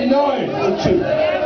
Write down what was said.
nine, and two.